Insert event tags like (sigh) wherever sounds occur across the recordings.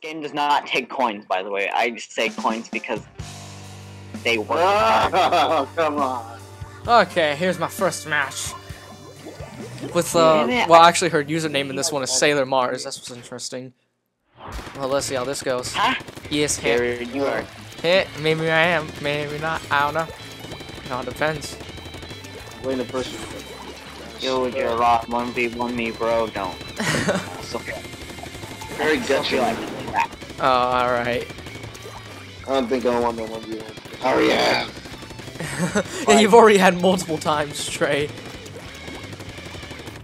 This game does not take coins, by the way. I just say coins because they work. (laughs) Oh, come on. Okay, here's my first match. With, uh, Damn it. well, actually, her username in this one is Sailor Mars. That's what's interesting. Well, let's see how this goes. Huh? Yes, hit. Jared, you are. Hit. Maybe I am. Maybe not. I don't know. It all depends. Wait the person. Yo, you're lost. 1v1 me, bro. Don't. (laughs) Very I feel gutsy. like that. Oh, alright. I don't think I want that one view. Oh yeah. (laughs) yeah, you've already had multiple times, Trey.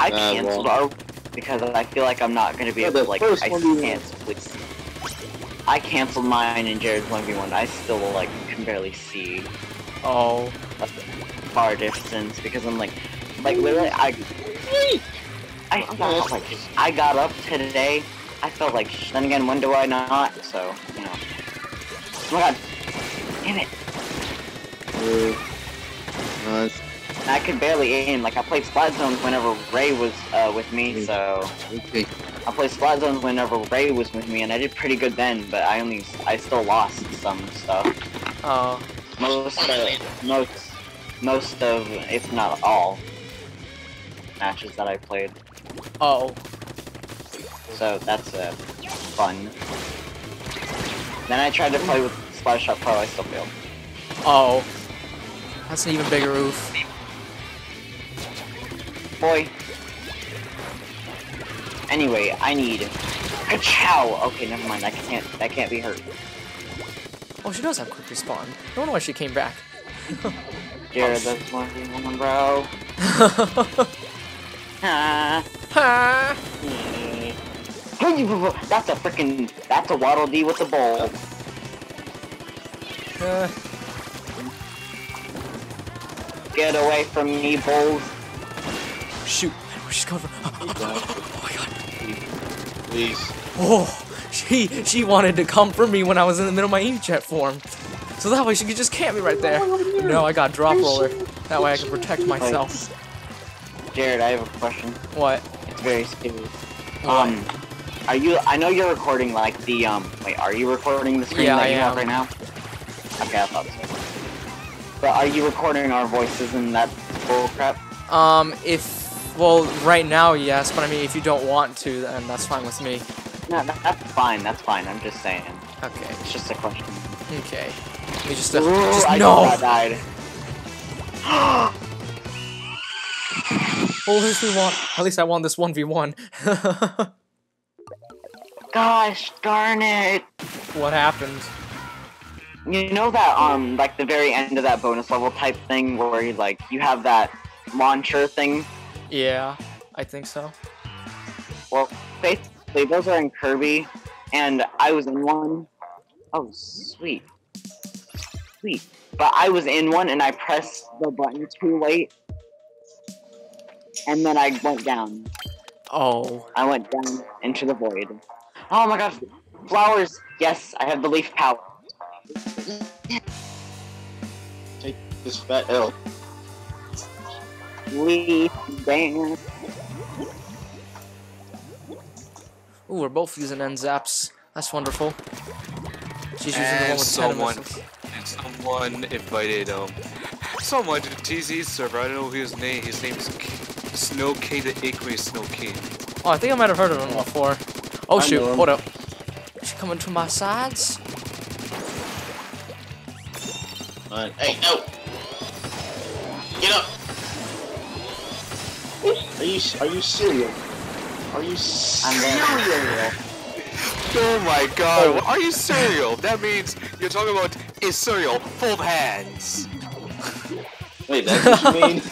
I Uh, canceled well. our because I feel like I'm not gonna be Yeah, able to like I one you- canceled. I canceled mine and Jared's 1v1. I still like can barely see Oh. far distance because I'm like like literally I I felt like I got up today. I felt like sh- then again when do I not? So, you know. Oh my god. Damn it. Uh, nice. And I could barely aim. Like I played Splat Zones whenever Ray was uh, with me, so Okay. I played Splat Zones whenever Ray was with me, and I did pretty good then. But I only, I still lost some stuff. Oh. Most, uh, most, most of, if not all, matches that I played. Oh. So that's uh, fun. Then I tried to play with Splash Shot Pro. I still failed. Oh. That's an even bigger oof. Boy. Anyway, I need a chow. Okay, never mind. I can't. That can't be hurt. Oh, she does have quick respawn. I don't know why she came back. (laughs) Jared, that's one woman, bro. Ah. (laughs) Ha! (laughs) That's a freaking. That's a Waddle Dee with the bowl. Uh, Get away from me, bulls. shoot. Oh, she's coming from. (laughs) Oh my god. Please. Oh, she she wanted to come for me when I was in the middle of my inkjet form. So that way she could just camp me right there. No, I got drop roller. That way I can protect myself. Jared, I have a question. What? It's very serious. What? Um, are you? I know you're recording like the um. Wait, are you recording the screen Yeah, that I you have right now? Okay, I thought so. But are you recording our voices in that bull crap? Um, if well, right now, yes, but I mean, if you don't want to, then that's fine with me. No, that, that's fine. That's fine. I'm just saying. Okay, It's just a question. okay. Let me just, uh, Ooh, just I no. got died. Well, at least we want. At least I won this one v one. (laughs) Gosh darn it! What happened? You know that um, like the very end of that bonus level type thing where you like you have that launcher thing. Yeah, I think so. Well, basically those are in Kirby, and I was in one. Oh, sweet, sweet. But I was in one, and I pressed the button too late, and then I went down. Oh, I went down into the void. Oh my gosh, flowers! Yes, I have the leaf power. Take this fat L. Leaf dance. ooh, we're both using N-Zaps. That's wonderful. She's using the one And with someone, and someone invited um someone to the TZ server. I don't know his name. His name is K- Snow King, the Aquarius Snow King. Oh, I think I might have heard of him before. Oh I shoot! Hold up. She coming to my sides? Alright. Hey, no! Get up! Are you are you serious? Are you I'm serious? Oh my god, are you cereal? That means you're talking about a cereal full of hands. Wait, that's what you (laughs) mean?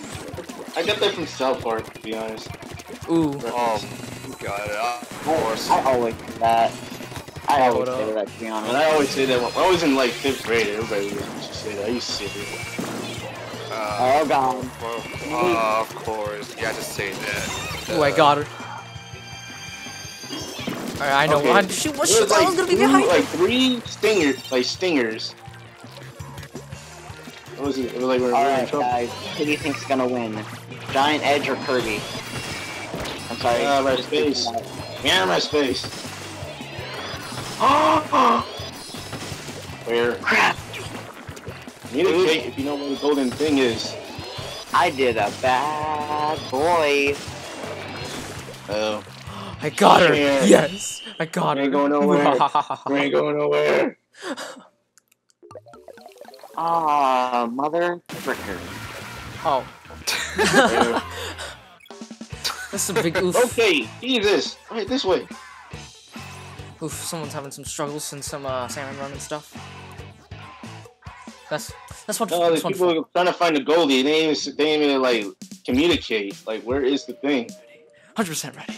I got that from South Park, to be honest. Ooh. Um, got it. uh, Of course. I always say that. I Yeah, always what say that to be And honest. I always say that when I was in like fifth grade, everybody used to say that. Are you serious? Uh, Oh god. well, uh, of course, you had to say that. Ooh, I got her. Alright, I know. Okay. I, she was. She There I was gonna be behind her. Like three stingers, like stingers. What was it? It was like we're, we're in Alright, trouble. guys. Who do you think's gonna win? Giant Edge or Kirby? I'm sorry. Ah, my space. Yeah, my space. Oh. Where? Crap! Communicate if you know where the golden thing is. I did a bad boy. Oh. I got her. Shit. Yes, I got You her. ain't going nowhere. We (laughs) ain't going nowhere. Ah, mother fricker. oh, (laughs) that's a big oof. okay, Jesus. Alright, this way. Oof, someone's having some struggles and some uh, salmon run and stuff. That's that's wonderful. No, That's people are trying to find the Goldie. They ain't even, they ain't even like communicate. Like, where is the thing? Hundred percent ready.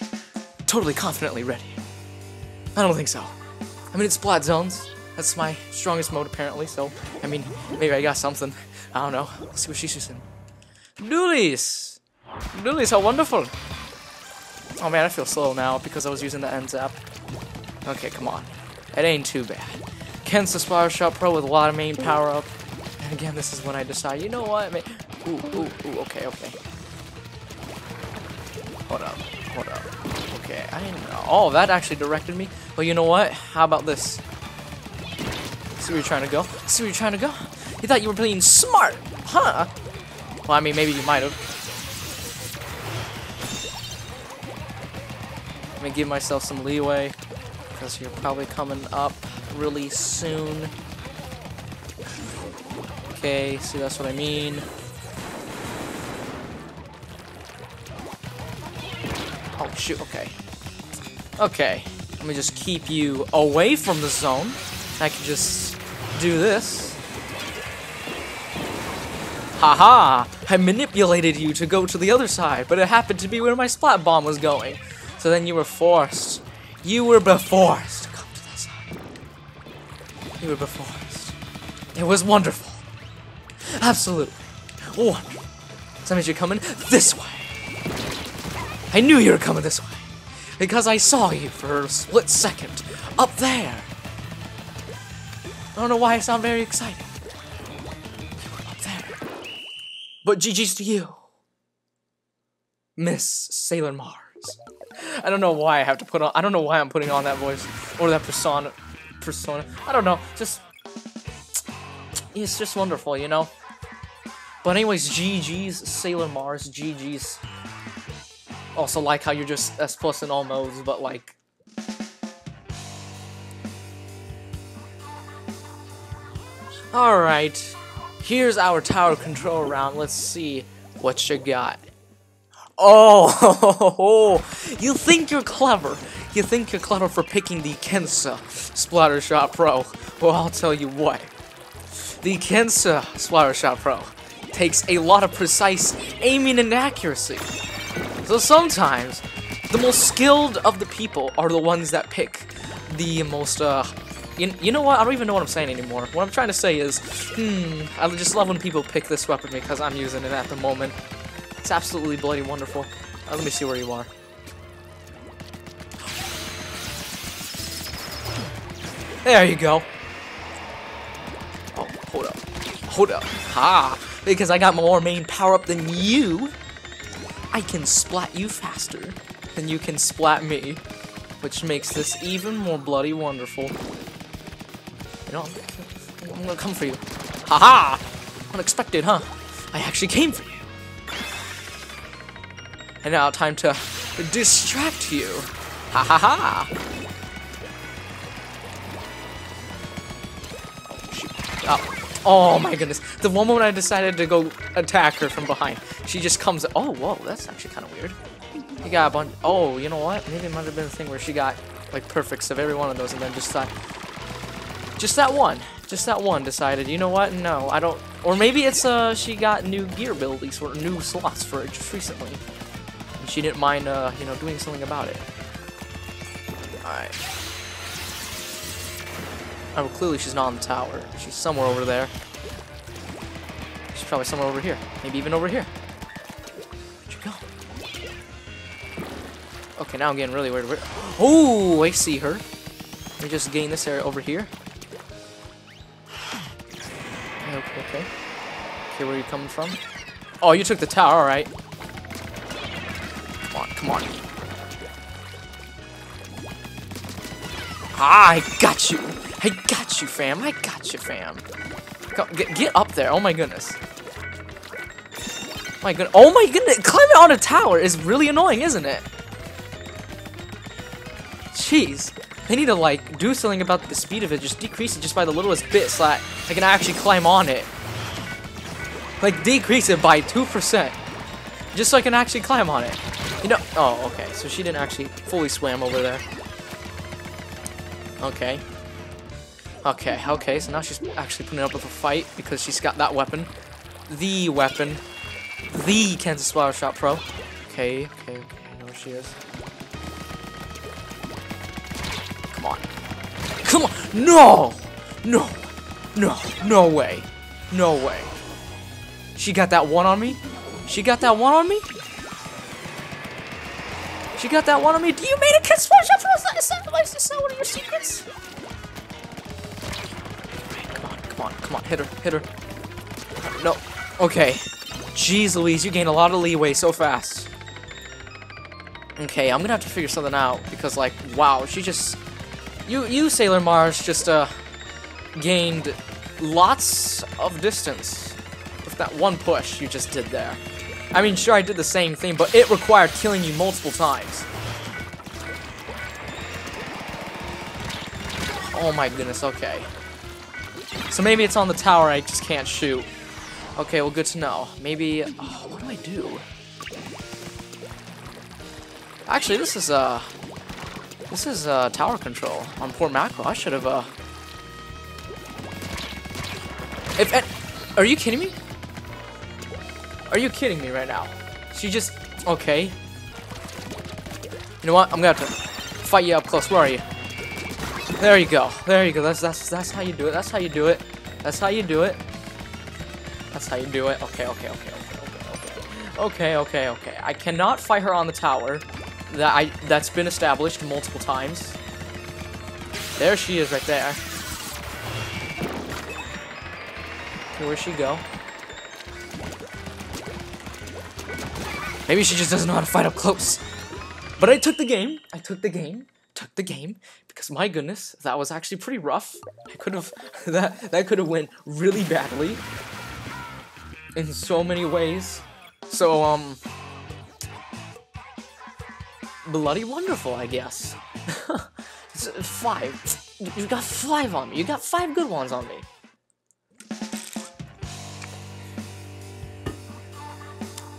Totally confidently ready. I don't think so. I mean, it's Splat Zones. That's my strongest mode apparently. So, I mean, maybe I got something. I don't know. Let's see what she's using. Dualies! Dualies, how wonderful! Oh man, I feel slow now because I was using the N-Zap. Okay, come on. It ain't too bad. Ken's the Splash Shot Pro with a lot of main power up. And again, this is when I decide, you know what? ma- Ooh, ooh, ooh, okay, okay. Hold up, hold up. Okay, I didn't know. Oh, that actually directed me. Well, you know what? How about this? See where you're trying to go? See where you're trying to go? You thought you were being smart, huh? Well, I mean, maybe you might have. Me give myself some leeway, because you're probably coming up really soon. Okay, see, that's what I mean. Oh, shoot, okay. Okay, let me just keep you away from the zone. I can just do this. Haha! I manipulated you to go to the other side, but it happened to be where my splat bomb was going. So then you were forced. You were forced to come to that side. You were forced. It was wonderful. Absolutely. Wonderful. So that means you're coming this way. I knew you were coming this way. Because I saw you for a split second. Up there. I don't know why I sound very excited. Up there. But GG's to you. Miss Sailor Mars. I don't know why I have to put on I don't know why I'm putting on that voice. Or that persona persona. I don't know. Just it's just wonderful, you know? But anyways, GG's Sailor Mars, GG's also like how you're just S plus in all modes, but like Alright. Here's our tower control round. Let's see what you got. Oh, (laughs) you think you're clever. You think you're clever for picking the Kensa Splattershot Pro. Well, I'll tell you what. The Kensa Splattershot Pro takes a lot of precise aiming and accuracy. So sometimes, the most skilled of the people are the ones that pick the most, uh, you, you know what? I don't even know what I'm saying anymore. What I'm trying to say is, hmm, I just love when people pick this weapon because I'm using it at the moment. It's absolutely bloody wonderful. Uh, let me see where you are. There you go. Oh, hold up. Hold up. Ha! Because I got more main power up than you, I can splat you faster than you can splat me. Which makes this even more bloody wonderful. You know, I'm gonna come for you. Haha! -Ha! Unexpected, huh? I actually came for you. And now time to distract you. Ha ha ha! Oh. Oh. my goodness. The one moment I decided to go attack her from behind, she just comes. Oh, whoa, that's actually kind of weird. You got a bunch. Oh, you know what? Maybe it might have been a thing where she got like perfects of every one of those and then just thought. Just that one. Just that one decided, you know what? No, I don't. Or maybe it's uh she got new gear abilities or new slots for it just recently. And she didn't mind uh, you know, doing something about it. Alright. Oh, well, clearly she's not on the tower. She's somewhere over there. She's probably somewhere over here. Maybe even over here. Where'd you go? Okay, now I'm getting really weird. Oh, I see her. Let me just gain this area over here. Okay, okay. Okay, where are you coming from? Oh, you took the tower, alright. Ah, I got you. I got you, fam. I got you, fam. Go, get, get up there. Oh my goodness. My good. Oh my goodness. Climbing on a tower is really annoying, isn't it? Jeez. They need to like do something about the speed of it. Just decrease it just by the littlest bit so that I can actually climb on it. Like decrease it by 2%. Just so I can actually climb on it. You know, oh, okay. So she didn't actually fully swim over there. Okay. Okay, okay, so now she's actually putting up with a fight because she's got that weapon. The weapon. The Kensa Splattershot Pro. Okay, okay, okay, I know where she is. Come on. Come on! No! No! No, no way. No way. She got that one on me? She got that one on me? She got that one on me? Do you made a Kensa Splattershot Pro? That, is that, that one of your secrets? Come on, come on, come on, hit her, hit her. No, okay. Jeez Louise, you gain a lot of leeway so fast. Okay, I'm gonna have to figure something out, because like, wow, she just... You, you Sailor Mars, just, uh, gained lots of distance with that one push you just did there. I mean, sure, I did the same thing, but it required killing you multiple times. Oh my goodness, okay. So maybe it's on the tower I just can't shoot. Okay, well, good to know. Maybe... Oh, what do I do? Actually, this is, uh... This is, uh, tower control on Port Mackerel. I should have, uh... If... Are you kidding me? Are you kidding me right now? She just... Okay. You know what? I'm gonna have to fight you up close. Where are you? There you go. There you go. That's that's that's how you do it. That's how you do it. That's how you do it. That's how you do it. Okay, okay, okay, okay, okay, okay. Okay, okay, okay. I cannot fight her on the tower. That I that's been established multiple times. There she is right there. Okay, where'd she go? Maybe she just doesn't know how to fight up close. But I took the game. I took the game. Took the game because my goodness, that was actually pretty rough. I could have (laughs) that that could have went really badly in so many ways. So um bloody wonderful, I guess. (laughs) Five. You got five on me. You got five good ones on me.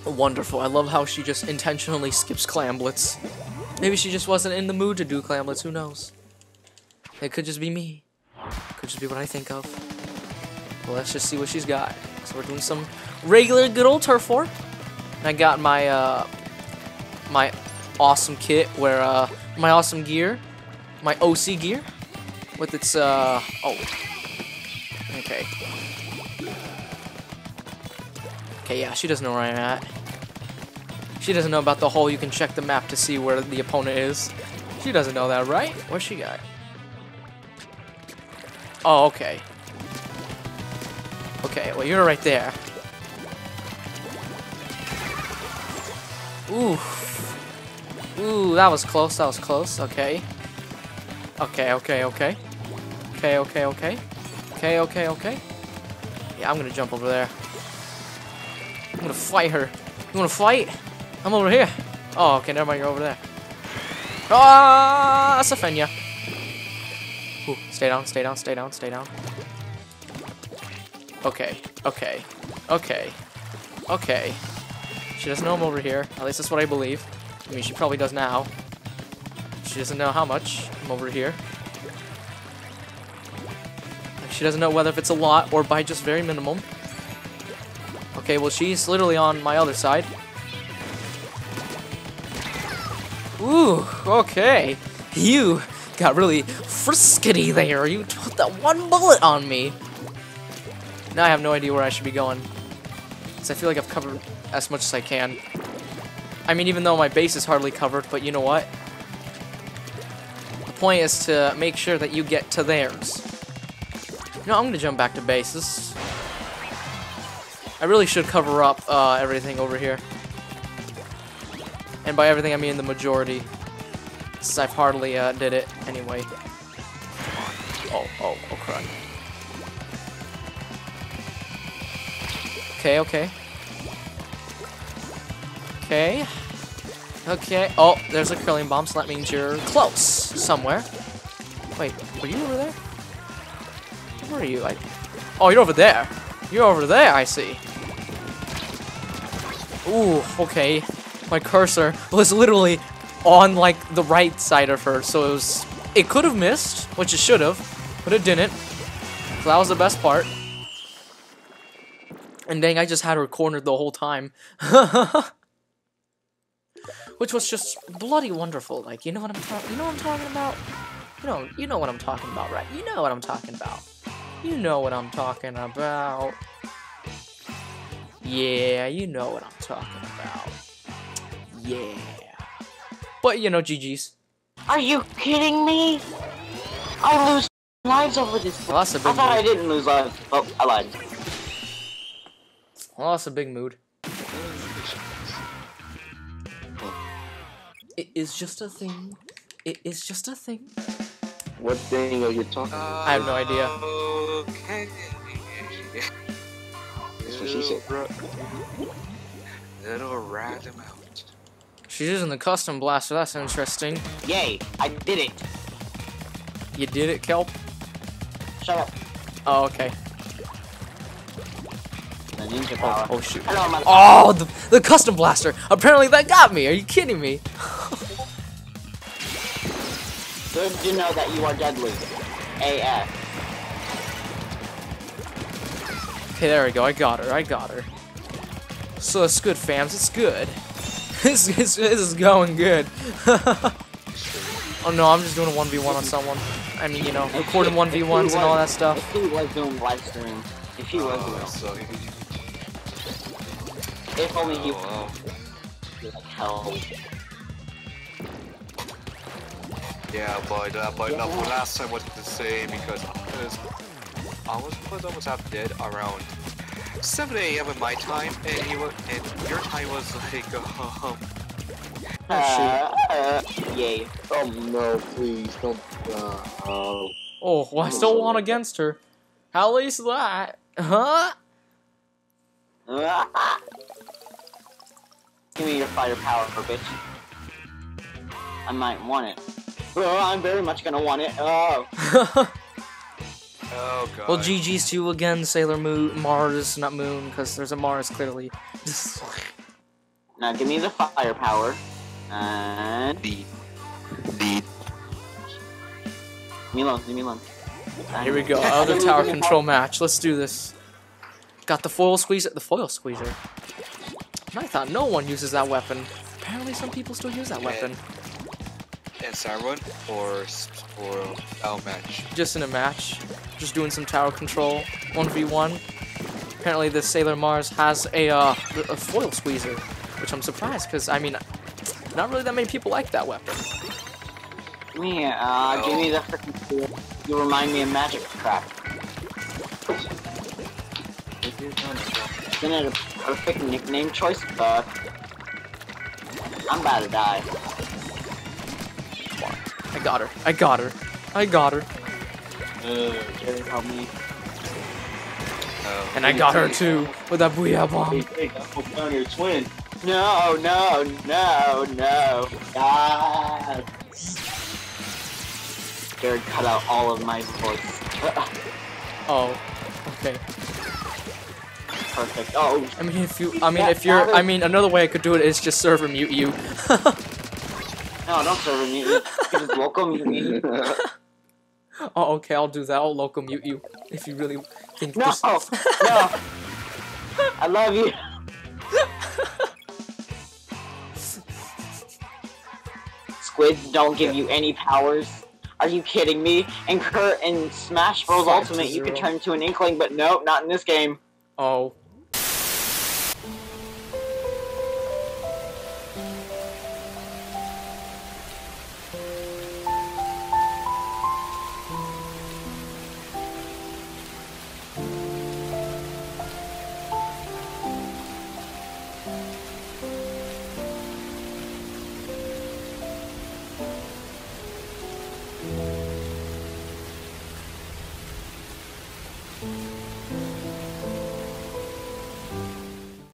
Wonderful. I love how she just intentionally skips Clam Blitz. Maybe she just wasn't in the mood to do Clam Blitz. Who knows? It could just be me. Could just be what I think of. Well, let's just see what she's got. So we're doing some regular good old turf war. I got my uh my awesome kit where uh my awesome gear, my OC gear with its uh oh. Okay. Okay, yeah, she doesn't know where I'm at. She doesn't know about the hole. you can check the map to see where the opponent is. She doesn't know that, right? What's she got? Oh, okay. Okay, well, you're right there. Ooh. Ooh, that was close, that was close. Okay. Okay, okay, okay. Okay, okay, okay. Okay, okay, okay. Yeah, I'm gonna jump over there. I'm gonna fight her. You wanna fight? I'm over here. Oh, okay, never mind, you're over there. Ah, Safenya. Ooh, stay down, stay down, stay down, stay down. Okay, okay, okay, okay. She doesn't know I'm over here. At least that's what I believe. I mean, she probably does now. She doesn't know how much I'm over here. She doesn't know whether if it's a lot or by just very minimum. Okay, well, she's literally on my other side. Ooh, okay. You got really friskety there. You put that one bullet on me. Now I have no idea where I should be going. Because I feel like I've covered as much as I can. I mean, even though my base is hardly covered, but you know what? The point is to make sure that you get to theirs. No, I'm to jump back to bases. I really should cover up uh, everything over here. And by everything, I mean the majority. Since I've hardly uh, did it anyway. Oh, oh, oh, crud. Okay, okay. Okay. Okay. Oh, there's a curling bomb, so that means you're close somewhere. Wait, were you over there? Where are you? I... Oh, you're over there. You're over there, I see. Ooh, okay. My cursor was literally on like the right side of her, so it was. It could have missed, which it should have, but it didn't. So that was the best part. And dang, I just had her cornered the whole time. (laughs) Which was just bloody wonderful. Like, you know what I'm talking you know what I'm talking about? You know, you know what I'm talking about, right? You know what I'm talking about. You know what I'm talking about. Yeah, you know what I'm talking about. Yeah. But you know, GG's. Are you kidding me? I lose lives over this. Well, that's a I big thought I didn't lose lives. Oh, I lied. Well, that's a big mood. It is just a thing. It is just a thing. What thing are you talking about? I have no idea. Okay. That's what she said. Little rat him out. She's using the custom blaster. That's interesting. Yay! I did it. You did it, Kelp. Shut up. Oh, okay. Power. Oh shoot. Hello. Oh, the, the custom blaster. Apparently that got me. Are you kidding me? (laughs) Good to know that you are deadly. AF. Okay, there we go. I got her. I got her. So it's good, fams. It's good. This, this, this is going good. (laughs) oh no, I'm just doing a 1v1 on someone. I mean, you know, recording 1v1s and all that stuff. If he was doing live stream, if he was Oh, doing, so he, if only he oh, was like hell. yeah, but uh, but no, the last time wasn't the same because I was I was, was almost half dead around 7 a.m. in my time, and you were, and your time was like um, Uh, uh, yay. Oh no, please don't. Uh, oh. Oh, well, I still won against her. How is that? Huh? (laughs) Give me your firepower, bitch. I might want it. Oh, I'm very much gonna want it. Oh. (laughs) oh god. well, GG's to you again, Sailor Moon, Mars, not Moon, because there's a Mars clearly. (laughs) Now give me the firepower. And... Deed. Deed. Leave me alone, leave me alone. Ah, here we go, (laughs) other tower control match. Let's do this. Got the foil squeezer, the foil squeezer. And I thought no one uses that weapon. Apparently, some people still use that weapon. And Sarun or or L match. Just in a match, just doing some tower control, one v one. Apparently, the Sailor Mars has a uh, a foil squeezer, which I'm surprised because I mean, not really that many people like that weapon. Give me, uh, give me the freaking tool. You remind me of Magic Trap. Isn't it a perfect nickname choice? But I'm about to die. I got her. I got her. I got her. Uh, Jerry, help me. Oh. And I got her too with that booyah hey, bomb. hey, hope down your twin. No, no, no, no. God. Jared cut out all of my voice. (laughs) Oh, okay. Perfect. Oh, I mean, if you, I mean, if you're, I mean, another way I could do it is just server mute you. (laughs) no, (laughs) oh, don't serve me. You can just local mute me. (laughs) oh, okay, I'll do that. I'll local mute you if you really think No, this. no. I love you. (laughs) Squids don't give you any powers. Are you kidding me? And Kurt in Smash Bros. Five Ultimate, you could turn into an Inkling, but nope, not in this game. Oh.